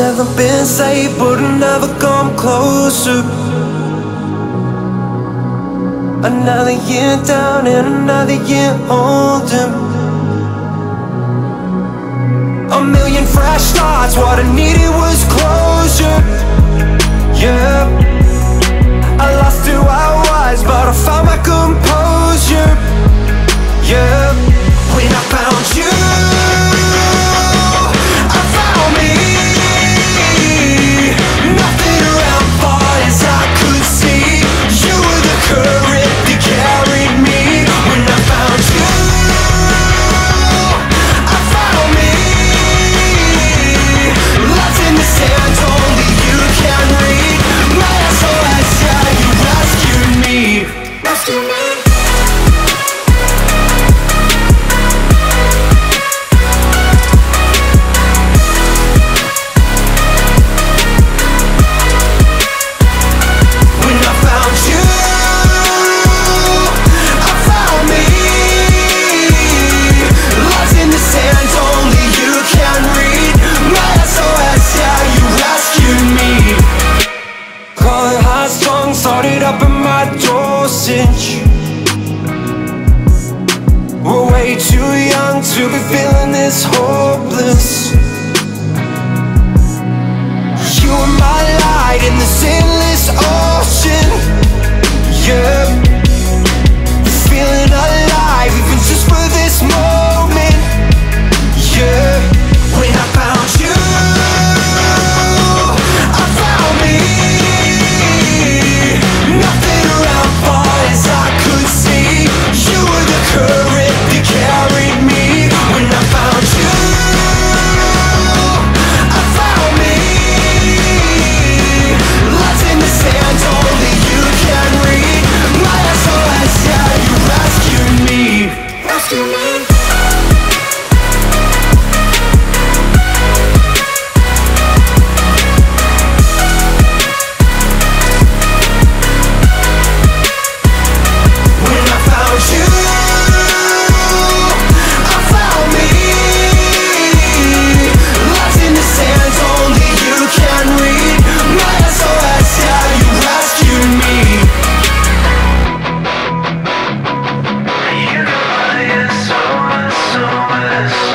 Never been safe, but never come closer. Another year down and another year older. A million fresh starts, what I needed was We're way too young to be feeling this hopeless. to me. Yeah.